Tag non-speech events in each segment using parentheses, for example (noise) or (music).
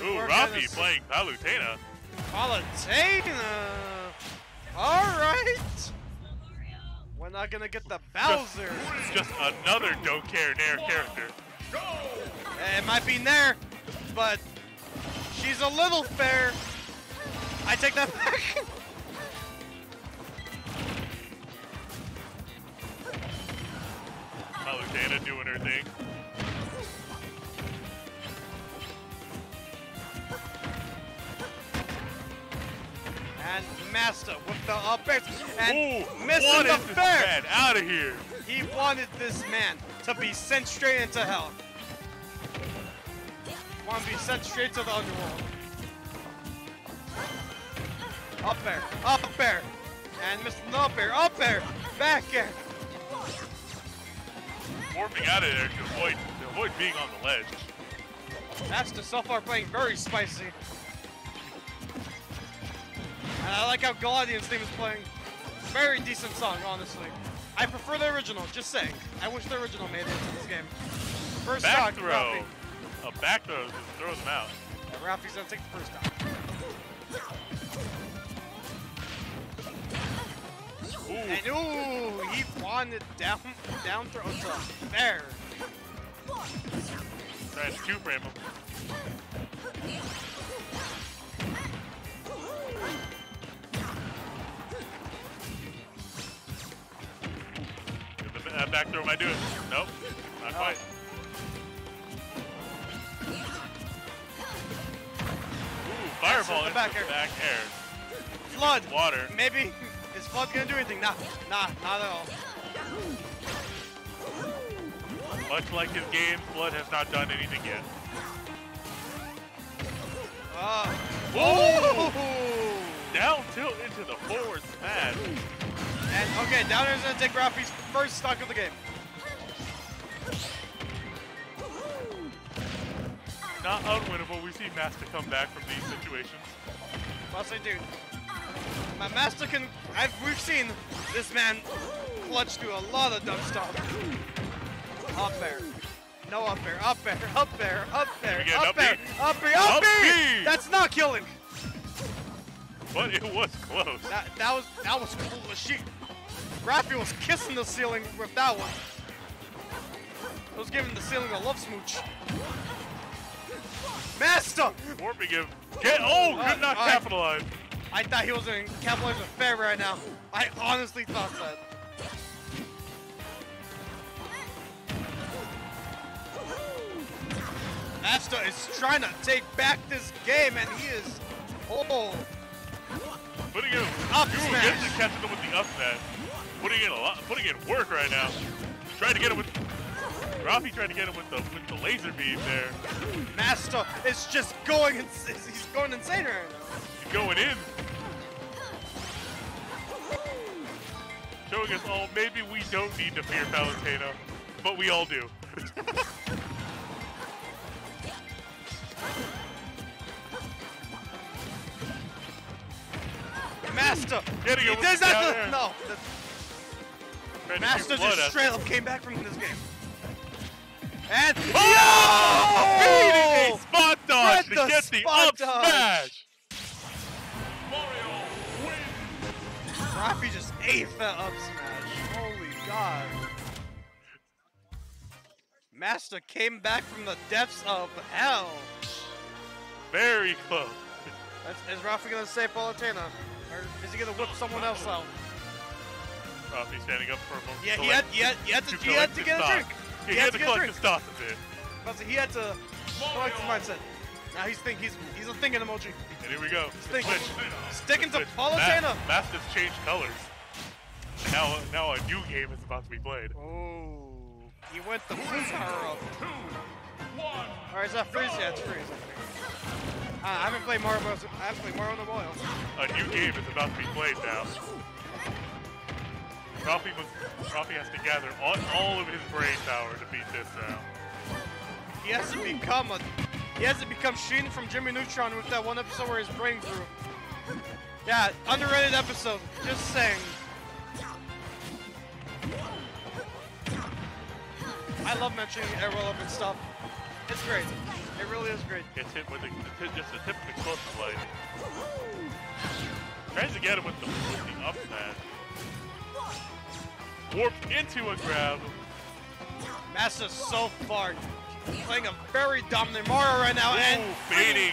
And Ooh, Rafi playing Palutena. Palutena. All right. We're not gonna get the Bowser. Just another don't care Nair character. Eh, it might be Nair, but she's a little fair. I take that back. Palutena doing her thing. And Master with the up and Ooh, missing the fair. out of here? He wanted this man to be sent straight into hell. Want to be sent straight to the underworld. Up air, up air, and missing the up air, up air, back air. Warping out of there to avoid, to avoid being on the ledge. Master so far playing very spicy. And I like how Galadian's theme is playing. Very decent song, honestly. I prefer the original, just saying. I wish the original made it into this game. First Back stock, throw. A back throw just throws him out. Yeah, Rafi's gonna take the first stock. Ooh, And ooh, he wanted down down throw to fair. trying to two frame him. Back throw might do it. Nope, not Oh. quite. Ooh, fireball into back the air. back air. FLUDD. Water. Maybe is FLUDD gonna do anything? Nah, nah, not at all. Much like his game, FLUDD has not done anything yet. Uh, Ooh! ooh. Down tilt into the forward smash. And okay, Downer's gonna take Rafi's first stock of the game. Not unwinnable. We see Master come back from these situations. Plus I do. My master can I've we've seen this man clutch through a lot of dumb stuff. Up air. No up there, up there, up there, up air, we get an up B? up there, up! B! That's not killing. But it was close. That that was that was cool as shit. Rafi was kissing the ceiling with that one. It was giving the ceiling a love smooch. Master! Warping him. Get, oh, Uh, could not alright. capitalize. I thought he was in capitalize with fair right now. I honestly thought that. Master is trying to take back this game and he is oh Putting in Up smash. gets to catching him with the up smash. Putting in a lot, putting in work right now. Trying to get him with. Rafi trying to get him with the with the laser beam there. Master is just going he's going insane right now. He's going in. Showing us all maybe we don't need to fear Palutena, but we all do. Master! Getting he him with does the not the- no. the- Master just straight up came back from this game. And Oh! Beating a spot dodge Fred to the get the up dodge. smash. Rafi just ate that up smash. Holy god. Master came back from the depths of hell. Very close. That's, is Rafi gonna save Palutena? Or is he gonna whip someone else out? Rafi standing up for a moment. Yeah, he collect- had, he had, he had to, to he had collect to his get a stock. drink. Yeah, he had to get a collect drink. his stock a bit. But he had to collect his mindset. Now he's think he's he's a thinking emoji. And here we go. Think- Switch. Sticking to Switch. Palutena. Ma- Mastiff's changed colors. And now, now a new game is about to be played. Oh, he went the blue power up. Or is that freeze? Yeah, it's freeze. Uh, I haven't played Mario Bros. I haven't played Mario in a while. A new game is about to be played now. Rafi, must, Rafi has to gather all, all of his brain power to beat this now. He has to become a. He has to become Sheen from Jimmy Neutron with that one episode where his brain grew. Yeah, underrated episode. Just saying. I love mentioning irrelevant stuff. It's great. It really is great. Gets hit with a, the tip- just a tip of explosive light. Tries to get him with the, with the up smash. Warped into a grab. Master's so far playing a very dominant Mario right now, and baiting,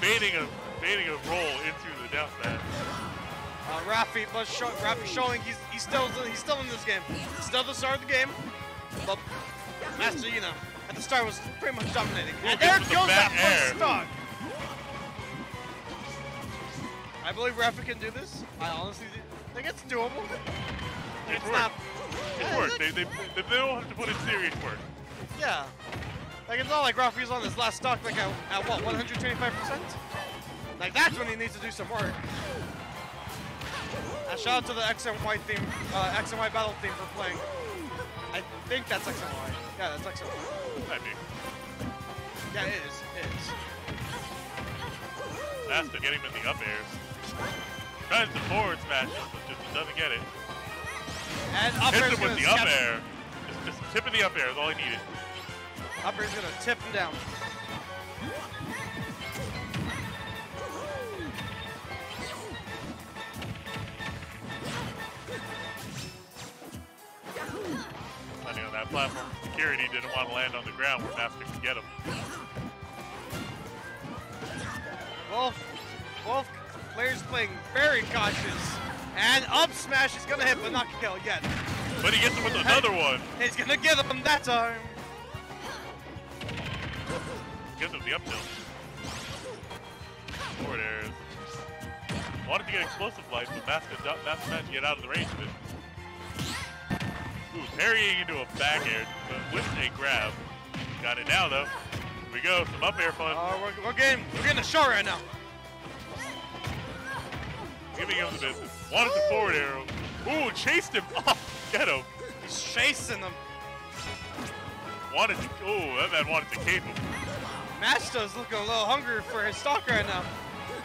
baiting a, baiting a roll into the down smash. uh, Rafi, but show, Rafi showing he's he's still he's still in this game. Still the start of the game, but Master, you know, at the start was pretty much dominating. Ooh, And there the goes that air. stock. I believe Rafi can do this. I honestly think it's doable. It's It's work. not. It's Yeah, work. it's- They, they, they, they don't have to put in serious work. Yeah. Like it's not like Rafi's on his last stock like at, at what, 125%? Like that's when he needs to do some work. Uh, shout out to the X and Y theme, uh, X and Y battle theme for playing. I think that's X and Y. Yeah, that's X and Y. Might be. Yeah, it is. It is. That's to get him in the up airs. Tries to forward smash, but just doesn't get it. And up Hits him with the up air. Just, just tip of the up air is all he needed. Up air's gonna tip him down. Landing on that platform, security didn't want to land on the ground where Master could get him. Both, both players playing very cautious. And up smash is gonna hit, but not kill yet. But he gets him with another one. He's gonna get him that time. Gives him the up tilt. Forward airs. Wanted to get explosive light, but Master, Master managed to get out of the range of it. Ooh, parrying into a back air, but with a grab. Got it now though. Here we go, some up air fun. Uh, we're, we're getting we're getting a show right now. Giving him the business. Wanted the forward arrow. Ooh, chased him. (laughs) Oh, get him. He's chasing them. Wanted to. Ooh, that man wanted to cape him. Masto's looking a little hungry for his stock right now.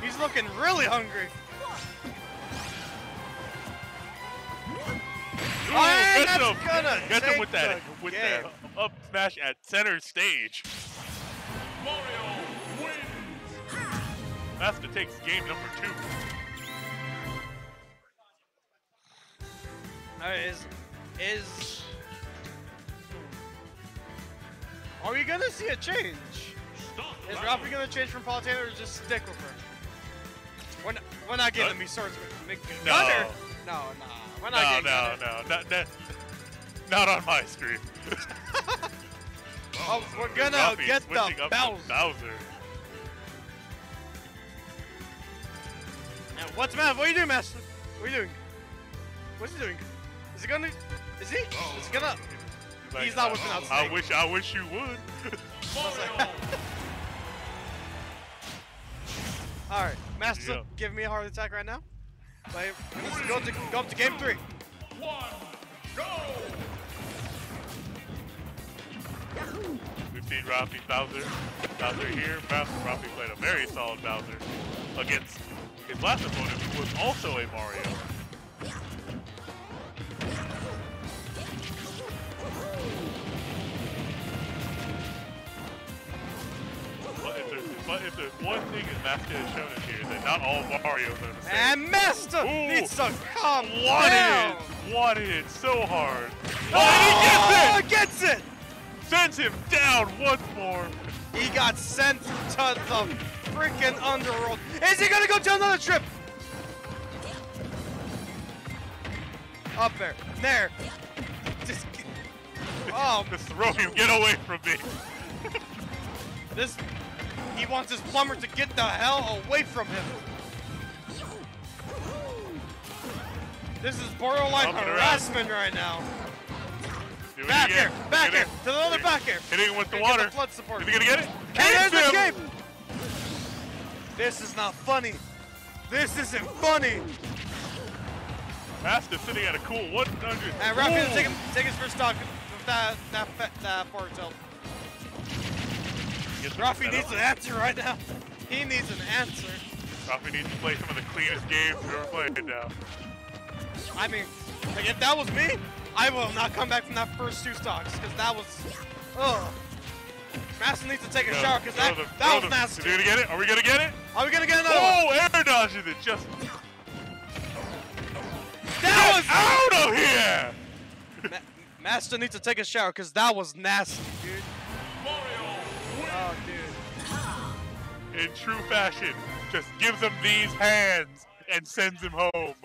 He's looking really hungry. Ooh, oh, and gets him. gonna Gets him with that the with game. that up smash at center stage. Mario wins. Master takes game number two. Is is are we gonna see a change? Stop Is. Rafi gonna change from Paul Taylor or just stick with her? We're not, we're not Gun- me. Make No. Gunner? No, no. We're not No, getting no, Gunner. no, not, on my stream. (laughs) Oh, we're gonna Rafi get the Bowser. Bowser. Now, what's the matter? What are you doing, Master? What are you doing? What's he doing? Is he gonna? Is he? Oh. Is he gonna? like, He's not whipping out I wish, I wish you would. (laughs) All right, Master, Yeah. give me a heart attack right now. Let's go to go up to game three. one, go. We've seen Rafi Bowser. Bowser here. Bowser Rafi played a very solid Bowser against his last opponent, who was also a Mario. But if there's, but if there's one thing that Master has shown us here, that not all Marios are the same. And Master Ooh. needs to calm wanted down. it! Wanted it so hard. Oh, and he oh! gets it! gets it! Sends him down once more. He got sent to the freaking underworld. Is he gonna go to another trip? Up there, there. Just, (laughs) oh, Just throw him, get away from me. this. He wants his plumber to get the hell away from him. This is borderline harassment right now. Do it Back again. air, back here, to the other back here. Hitting him with the water. the flood support. Is he gonna get it? And there's him. escape! This is not funny. This isn't funny. Master sitting at a cool 100. And Ooh. take, him, take his first stock with that that that, that forward tilt just Rafi needs an answer right now. He needs an answer. Rafi needs to play some of the cleanest games we've ever played now. I mean, like if that was me, I will not come back from that first two stocks because that was, ugh. Master needs to take a no, shower because that, the, that was the, Master. Are we gonna get it? Are we gonna get it? Are we gonna get another Whoa, oh, air dodges it just. That get was out of here. Ma Master needs to take a shower because that was nasty, dude. in true fashion, just gives him these hands and sends him home.